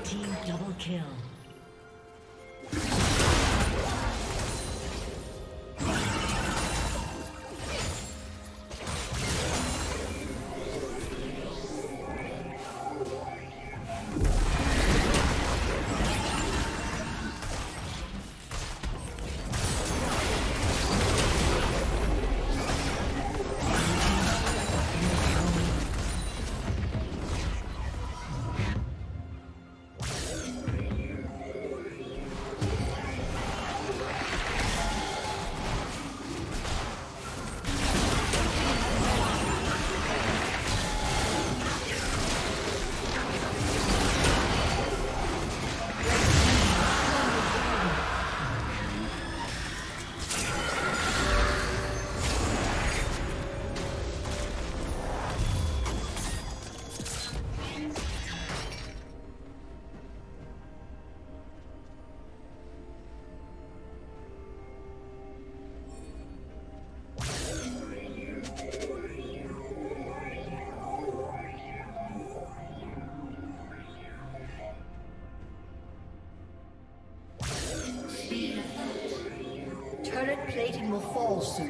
will fall soon. Blue